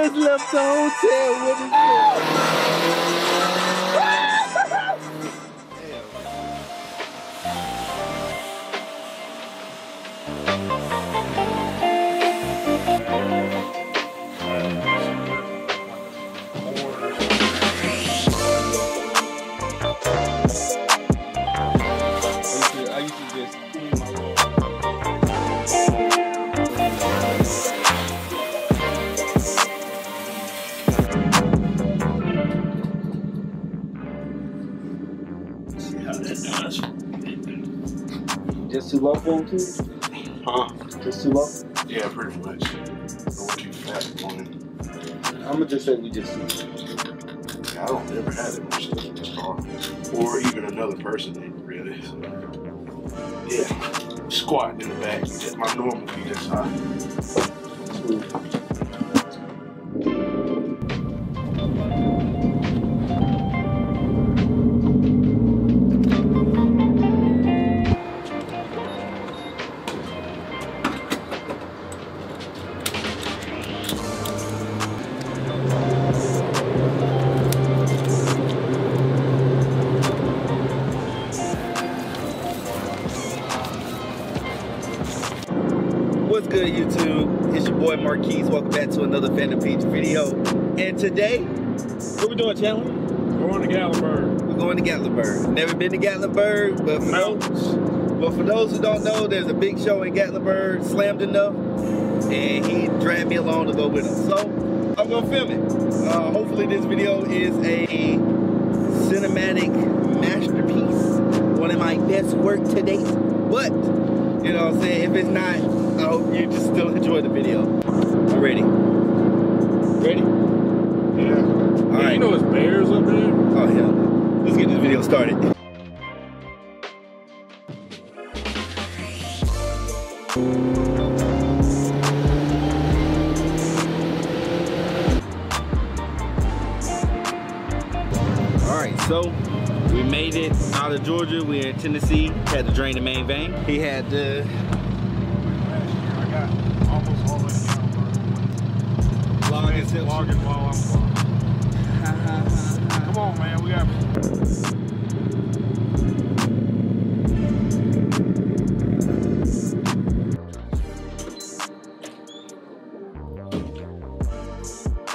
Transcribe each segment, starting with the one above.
just left the hotel. What is this? Too low for him too? Huh? Just too low? Yeah, pretty much. Going too fast on him. I'm gonna just say we just I don't ever have that much stuff in this car. Or even another person, really. So, yeah. Squatting in the back. My normal this high. Marquise. Welcome back to another Phantom Peach video. And today, what we doing, Chandler? Going to Gatlinburg. We're going to Gatlinburg. Never been to Gatlinburg, but for those, but for those who don't know, there's a big show in Gatlinburg, Slammed Enuff, and he dragged me along to go with him. So I'm gonna film it. Uh, hopefully, this video is a cinematic masterpiece, one of my best work to date. But you know what I'm saying? If it's not, I hope you just still enjoy the video. I'm ready. Ready? Yeah. All Yeah, right. You know it's bears up there? Oh hell no. Let's get this video started. Alright, so we made it out of Georgia. We're in Tennessee. Had to drain the main vein. He had to I got almost all the way to His hill. Logging while I'm vlogging. Come on, man. We got.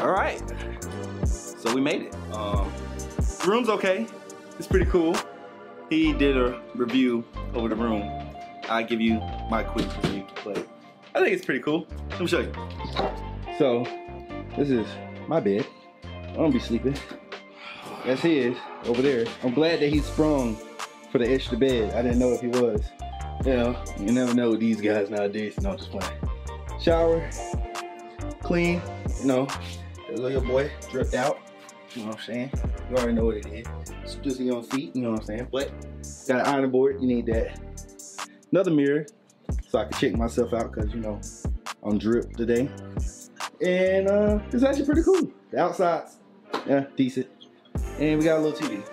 All right. So we made it. Um, the room's okay. It's pretty cool. He did a review over the room. I'll give you my quick review, but I think it's pretty cool. Let me show you. So, this is my bed. I don't be sleeping. That's his over there. I'm glad that he sprung for the extra bed. I didn't know if he was. You know, you never know with these guys nowadays. No, just playing. Shower, clean, you know, little boy dripped out. You know what I'm saying? You already know what it is. Just on your feet, you know what I'm saying? But got an iron board, you need that. Another mirror, so I can check myself out because you know I'm dripped today. And uh it's actually pretty cool. The outside's yeah, decent. And we got a little TV.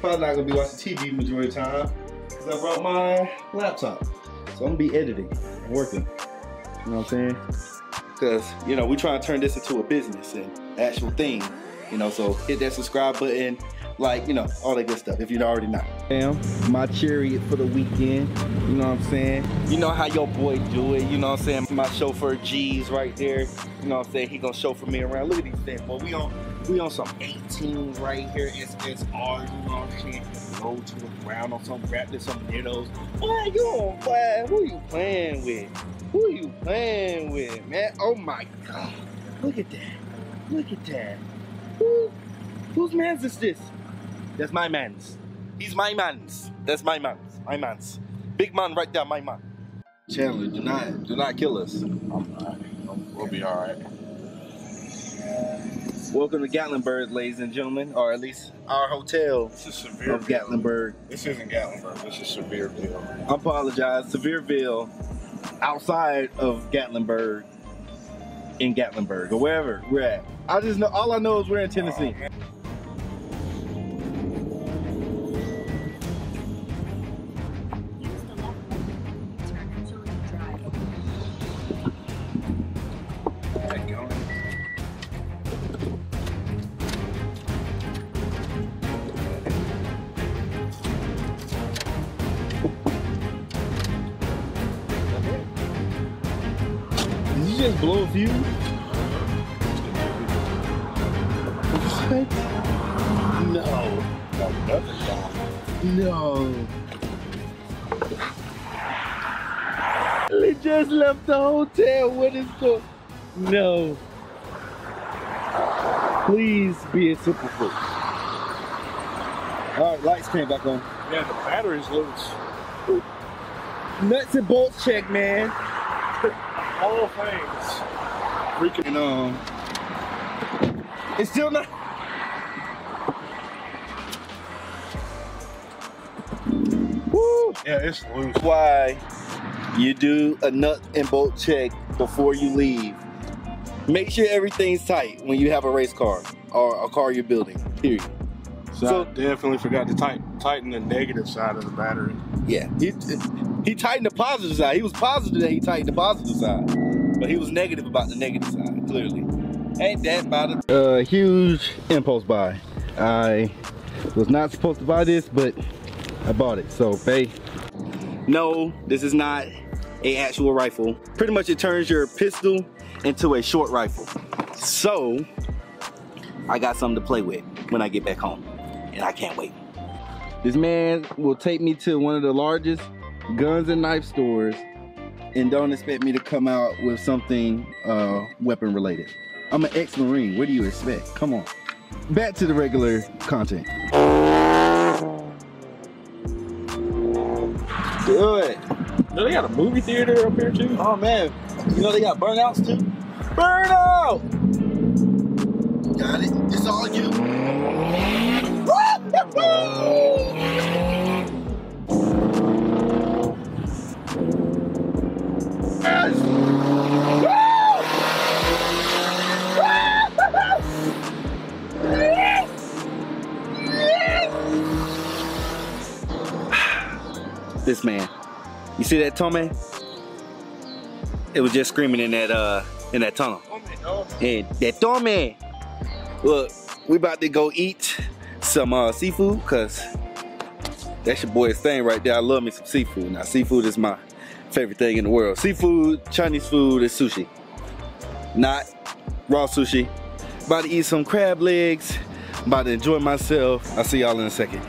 Probably not gonna be watching TV the majority of the time because I brought my laptop. So I'm gonna be editing and working. You know what I'm saying? Because, you know, we trying to turn this into a business and actual thing. You know, so hit that subscribe button, like, you know, all that good stuff if you already know. Damn, my chariot for the weekend. You know what I'm saying? You know how your boy do it. You know what I'm saying? My chauffeur G's right there. You know what I'm saying? He gonna chauffeur me around. Look at these things, boy. We on we on some 18s right here. It's it's SSR, you know what I'm saying? Go to the ground on some Raptors, some Dittos. Boy, you on fire. Who you playing with? Who you playing with, man? Oh my god. Look at that. Look at that. Who, whose man's is this? That's my man's. He's my man's. That's my man's. My man's. Big man right there, my man. Chandler, do not do not kill us. We'll be alright. Welcome to Gatlinburg, ladies and gentlemen, or at least our hotel This is severe. of Gatlinburg. This isn't Gatlinburg. This is Sevierville. I apologize. Sevierville, outside of Gatlinburg, in Gatlinburg or wherever we're at. I just know all I know is we're in oh, Tennessee. Use just blow a fuse? What? No. No, nothing down. No. They just left the hotel. What is going? No. Please be a simple foot. All right, lights came back on. Yeah, the battery's loose. Nuts and bolts check, man. All things. Freaking. Um, it's still not. Woo! Yeah, it's loose. Why you do a nut and bolt check before you leave. Make sure everything's tight when you have a race car or a car you're building. Period. So, So- I definitely forgot to tighten, tighten the negative side of the battery. Yeah, he he tightened the positive side. He was positive that he tightened the positive side, but he was negative about the negative side. Clearly, ain't that about it? A huge impulse buy. I was not supposed to buy this, but I bought it. So, Bay. No, this is not a actual rifle. Pretty much, it turns your pistol into a short rifle. So, I got something to play with when I get back home, and I can't wait. This man will take me to one of the largest guns and knife stores and don't expect me to come out with something uh, weapon related. I'm an ex-Marine. What do you expect? Come on. Back to the regular content. Do it. No, they got a movie theater up here too. Oh man, you know they got burnouts too? Burnout! Got it. It's all you. This man. You see that Tomei? It was just screaming in that uh in that tunnel. And that Tomei. Look, we about to go eat some uh seafood cause that's your boy's thing right there. I love me some seafood. Now seafood is my favorite thing in the world. Seafood, Chinese food, is sushi. Not raw sushi. About to eat some crab legs. About to enjoy myself. I'll see y'all in a second.